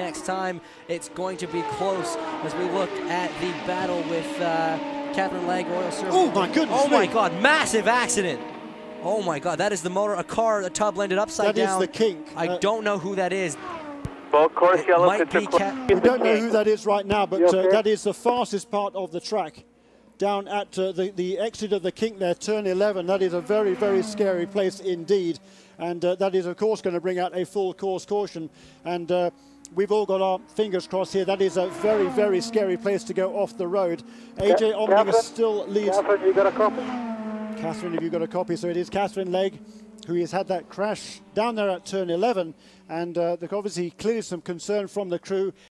Next time, it's going to be close as we look at the battle with uh, Katherine Legge, Oriol Servià. Oh, my goodness Oh my me. God! Massive accident. Oh my God! That is the motor. A car, a tub landed upside That is down. the kink. I Uh, don't know who that is. Both course It yellow might pits are be closed. Cat- We don't know who that is right now, but You uh, that is the fastest part of the track. Down at uh, the, the exit of the kink there, turn 11. That is a very, very scary place indeed. And uh, that is, of course, going to bring out a full course caution. And uh, we've all got our fingers crossed here. That is a very, very scary place to go off the road. AJ Katherine? still leads. Katherine, you got a copy? Katherine, have you got a copy? So it is Katherine Legge who has had that crash down there at turn 11. And uh, obviously clearly some concern from the crew.